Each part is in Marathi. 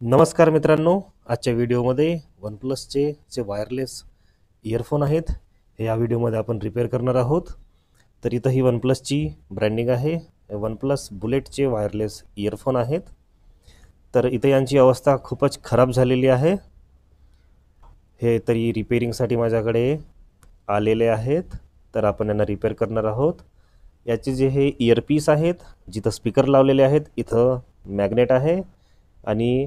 नमस्कार मित्रांनो आजच्या व्हिडिओमध्ये वन प्लसचे जे वायरलेस इयरफोन आहेत हे या व्हिडिओमध्ये आपण रिपेअर करणार आहोत. तर इथं ही वन प्लसची ब्रँडिंग आहे. वन प्लस बुलेटचे वायरलेस इयरफोन आहेत. तर इथं यांची अवस्था खूपच खराब झालेली आहे. हे तरी रिपेअरिंगसाठी माझ्याकडे आलेले आहेत. तर आपण यांना रिपेअर करणार आहोत. याचे जे हे इयरपीस आहेत जिथं स्पीकर लावलेले आहेत इथं मॅग्नेट आहे. आणि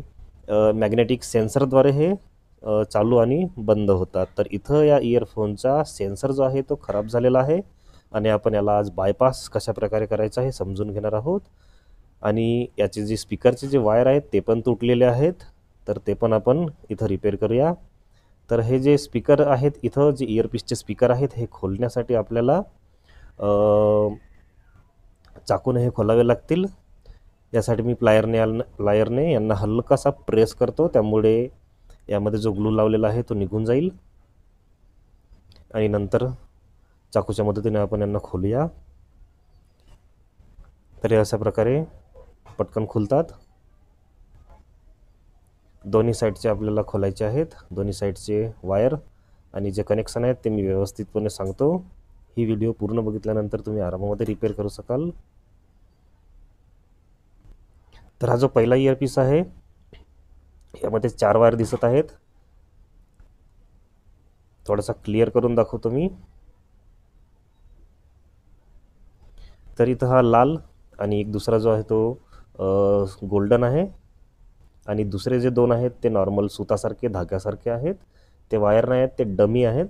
मॅग्नेटिक सेन्सरद्वारे हे चालू आणि बंद होतात. तर इथं या इयरफोनचा सेन्सर जो आहे तो खराब झालेला आहे आणि आपण याला आज बायपास कशा प्रकारे हे समजून घेणार आहोत. आणि याचे जे स्पीकरचे जे वायर आहेत ते पण तुटलेले आहेत. तर ते पण आपण इथं रिपेअर करूया. तर हे जे स्पीकर आहेत इथं जे इयरपीसचे स्पीकर आहेत हे खोलण्यासाठी आपल्याला चाकून हे खोलावे लागतील. यासाठी मी प्लायरने याल प्लायरने यांना हलकासा प्रेस करतो त्यामुळे यामध्ये जो ग्लू लावलेला आहे तो निघून जाईल. आणि नंतर चाकूच्या मदतीने आपण यांना खोलूया. तर अशा प्रकारे पटकन खुलतात. दोन्ही साईडचे आपल्याला खोलायचे आहेत. दोन्ही साईडचे वायर आणि जे कनेक्शन आहेत ते मी व्यवस्थितपणे सांगतो. ही व्हिडिओ पूर्ण बघितल्यानंतर तुम्ही आरामामध्ये रिपेअर करू शकाल. तर हा जो पहिला इयरपीस आहे यामध्ये चार वायर दिसत आहेत. थोडासा क्लिअर करून दाखवतो मी. तर इथं हा लाल आणि एक दुसरा जो आहे तो गोल्डन आहे. आणि दुसरे जे दोन आहेत ते नॉर्मल सुतासारखे धाग्यासारखे आहेत. ते वायर नाही आहेत ते डमी आहेत.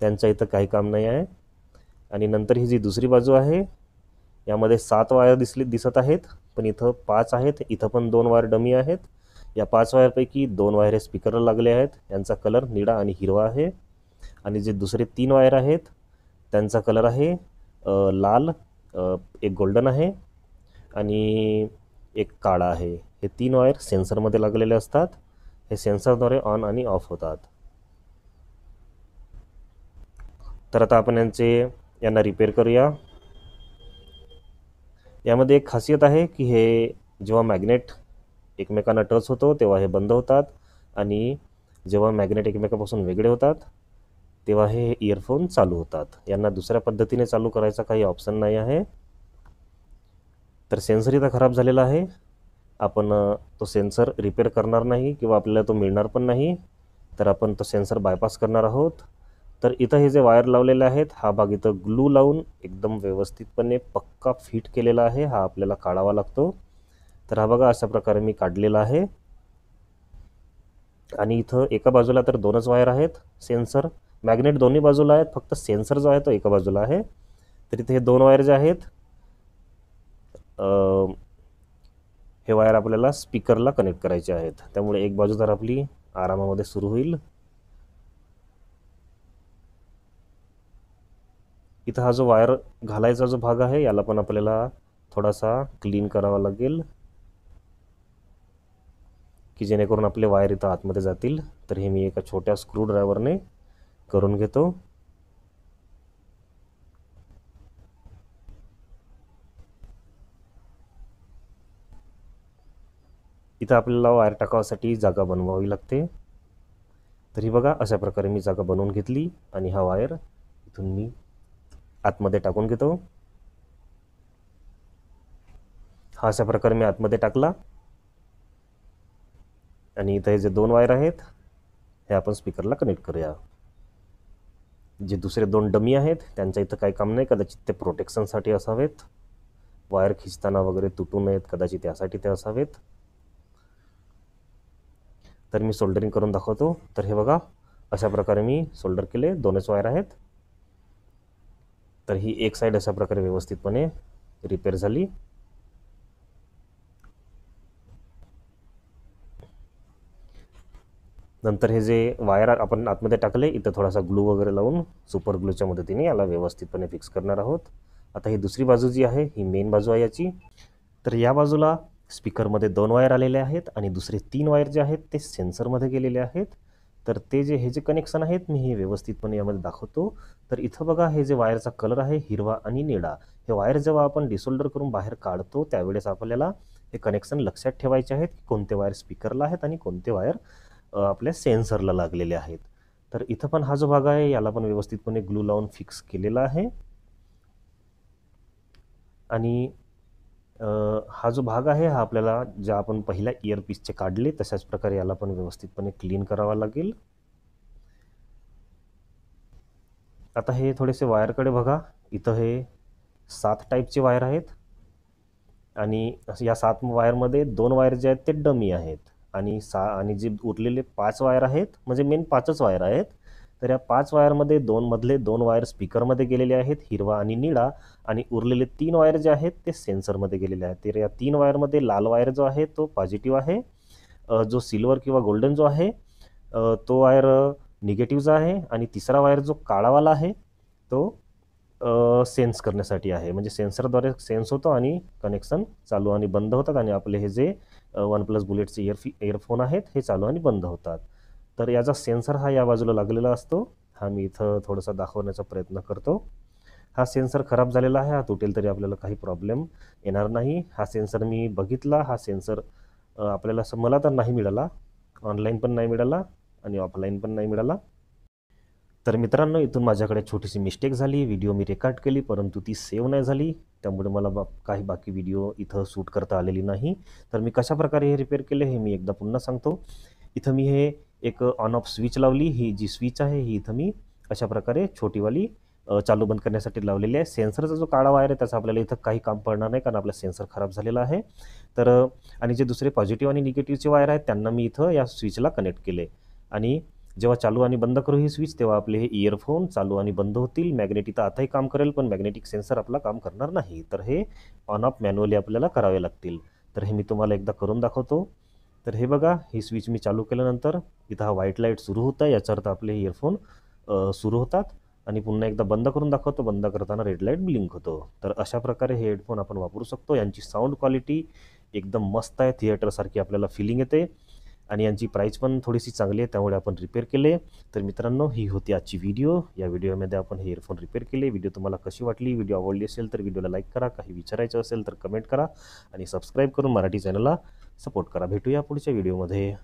त्यांचं इथं काही काम नाही आहे. आणि नंतर ही जी दुसरी बाजू आहे यामध्ये सात वायर दिसले दिसत आहेत पण इथं पाच आहेत. इथं पण दोन वायर डमी आहेत. या पाच वायरपैकी दोन वायर हे स्पीकरला लागले आहेत. यांचा कलर निळा आणि हिरवा आहे. आणि जे दुसरे तीन वायर आहेत त्यांचा कलर आहे लाल एक गोल्डन आहे आणि एक काळा आहे. हे तीन वायर सेन्सरमध्ये लागलेले असतात. हे सेन्सरद्वारे ऑन आणि ऑफ होतात. तर आता आपण यांचे यांना रिपेअर करूया. यामध्ये एक खासियत आहे की हे जेव्हा मॅग्नेट एकमेकांना टच होतो तेव्हा हे बंद होतात आणि जेव्हा मॅग्नेट एकमेकापासून वेगळे होतात तेव्हा हे इयरफोन चालू होतात. यांना दुसऱ्या पद्धतीने चालू करायचा काही ऑप्शन नाही आहे. तर सेन्सर इथं खराब झालेला आहे. आपण तो सेन्सर रिपेअर करणार नाही किंवा आपल्याला तो मिळणार पण नाही. तर आपण तो सेन्सर बायपास करणार आहोत. तर इथं हे जे वायर लावलेले आहेत हा भाग इथं ग्लू लावून एकदम व्यवस्थितपणे पक्का फिट केलेला आहे हा आपल्याला काढावा लागतो. तर हा बघा अशा प्रकारे मी काढलेला आहे. आणि इथं एका बाजूला तर दोनच वायर आहेत सेन्सर मॅग्नेट दोन्ही बाजूला आहेत फक्त सेन्सर जो आहे तो एका बाजूला आहे. तर इथे हे दोन वायर जे आहेत हे वायर आपल्याला स्पीकरला कनेक्ट करायचे आहेत. त्यामुळे एक बाजू तर आपली आरामामध्ये सुरू होईल. इथं हा जो वायर घालायचा जो भाग आहे याला पण आपल्याला थोडासा क्लीन करावा लागेल की जेणेकरून आपले वायर इथं आतमध्ये जातील. तर हे मी एका छोट्या स्क्रूड्रायव्हरने करून घेतो. इथं आपल्याला वायर टाकावासाठी जागा बनवावी लागते. तर ही बघा अशा प्रकारे मी जागा बनवून घेतली आणि हा वायर इथून मी आतमध्ये टाकून घेतो. हा अशा प्रकारे मी आतमध्ये टाकला. आणि इथं हे जे दोन वायर आहेत हे आपण स्पीकरला कनेक्ट करूया. जे दुसरे दोन डमी आहेत त्यांच्या इथं काही काम नाही कदाचित ते प्रोटेक्शनसाठी असावेत. वायर खिचताना वगैरे तुटू नयेत कदाचित त्यासाठी ते असावेत. तर मी सोल्डरिंग करून दाखवतो. तर हे बघा अशा प्रकारे मी सोल्डर केले दोनच वायर आहेत. तर ही एक साईड अशा प्रकारे व्यवस्थितपणे रिपेअर झाली. नंतर हे जे वायर आपण आतमध्ये टाकले इथं थोडासा ग्लू वगैरे लावून सुपर ग्लूच्या मदतीने याला व्यवस्थितपणे फिक्स करणार आहोत. आता ही दुसरी बाजू जी आहे ही मेन बाजू आहे याची. तर या बाजूला स्पीकरमध्ये दोन वायर आलेले आहेत आणि दुसरे तीन वायर जे आहेत ते सेन्सरमध्ये गेलेले आहेत. तर ते जे हे जे कनेक्शन आहेत मी हे व्यवस्थितपणे यामध्ये दाखवतो. तर इथं बघा हे जे वायरचा कलर आहे हिरवा आणि निळा. हे वायर जेव्हा आपण डिसोल्डर करून बाहेर काढतो त्यावेळेस आपल्याला हे कनेक्शन लक्षात ठेवायचे आहेत की कोणते वायर स्पीकरला आहेत आणि कोणते वायर आपल्या सेन्सरला लागलेले आहेत. तर इथं पण हा जो भाग आहे याला पण व्यवस्थितपणे ग्लू लावून फिक्स केलेला आहे. आणि हा जो भाग आहे हा आपल्याला ज्या आपण पहिल्या इयरपीसचे काढले तशाच प्रकारे याला पण व्यवस्थितपणे क्लीन करावा लागेल. आता हे थोडेसे वायरकडे बघा. इथं हे सात टाईपचे वायर आहेत. आणि या सात वायरमध्ये दोन वायर जे आहेत ते डमी आहेत. आणि सा आणि जे उरलेले पाच वायर आहेत म्हणजे मेन पाचच वायर आहेत. तर या पाच वायरमध्ये दोनमधले दोन वायर स्पीकरमध्ये गेलेले आहेत हिरवा आणि निळा. आणि उरलेले तीन वायर जे आहेत ते सेन्सरमध्ये गेलेले आहेत. तर या तीन वायरमध्ये लाल वायर जो आहे तो पॉझिटिव्ह आहे. जो सिल्वर किंवा गोल्डन जो आहे तो वायर निगेटिव्हचा आहे. आणि तिसरा वायर जो काळावाला आहे तो सेन्स करण्यासाठी आहे. म्हणजे सेन्सरद्वारे सेन्स होतो आणि कनेक्शन चालू आणि बंद होतात. आणि आपले हे जे वन प्लस बुलेटचे इयरफी इयरफोन आहेत हे चालू आणि बंद होतात. तर याचा सेन्सर हा या बाजूला लागलेला असतो. हा मी इथं थोडासा दाखवण्याचा प्रयत्न करतो. हा सेन्सर खराब झालेला आहे. हा तुटेल तरी आपल्याला काही प्रॉब्लेम येणार नाही. हा सेन्सर मी बघितला. हा सेन्सर आपल्याला असं मला तर नाही मिळाला. ऑनलाईन पण नाही मिळाला आणि ऑफलाईन पण नाही मिळाला. तर मित्रांनो इथून माझ्याकडे छोटीशी मिस्टेक झाली. व्हिडिओ मी रेकॉर्ड केली परंतु ती सेव्ह नाही झाली. त्यामुळे मला बा काही बाकी व्हिडिओ इथं शूट करता आलेली नाही. तर मी कशाप्रकारे हे रिपेअर केले हे मी एकदा पुन्हा सांगतो. इथं मी हे एक ऑन ऑफ स्विच लावली ही जी स्विच आहे ही इथं मी अशा प्रकारे छोटीवाली चालू बंद करण्यासाठी लावलेली आहे. सेन्सरचा जो काळा वायर आहे त्याचा आपल्याला इथं काही काम पडणार नाही कारण आपला सेन्सर खराब झालेला आहे. तर आणि जे दुसरे पॉझिटिव्ह आणि निगेटिव्हचे वायर आहेत त्यांना मी इथं या स्विचला कनेक्ट केले आणि जेव्हा चालू आणि बंद करू ही स्विच तेव्हा आपले हे इयरफोन चालू आणि बंद होतील. मॅग्नेटिक तर आताही काम करेल पण मॅग्नेटिक सेन्सर आपला काम करणार नाही. तर हे ऑन ऑफ मॅन्युअली आपल्याला करावे लागतील. तर हे मी तुम्हाला एकदा करून दाखवतो. तर हे बघा ही स्विच मी चालू केल्यानंतर इथं हा व्हाईट लाइट सुरू होता याचा अर्थ आपले इयरफोन सुरू होतात. आणि पुन्हा एकदा बंद करून दाखवतो. बंद करताना रेड लाइट ब्लिंक होतो. तर अशा प्रकारे हे हेडफोन आपण वापरू शकतो. यांची साऊंड क्वालिटी एकदम मस्त आहे. थिएटरसारखी आपल्याला फिलिंग येते. आणि यांची प्राईस पण थोडीशी चांगली आहे. त्यामुळे आपण रिपेअर केले. तर मित्रांनो ही होती आजची व्हिडिओ या व्हिडिओमध्ये आपण हे इयरफोन रिपेअर केले. व्हिडिओ तुम्हाला कशी वाटली? व्हिडिओ आवडली असेल तर व्हिडिओला लाईक करा. काही विचारायचं असेल तर कमेंट करा. आणि सबस्क्राईब करून मराठी चॅनलला सपोर्ट करा. भेटूया पुढच्या व्हिडिओमध्ये.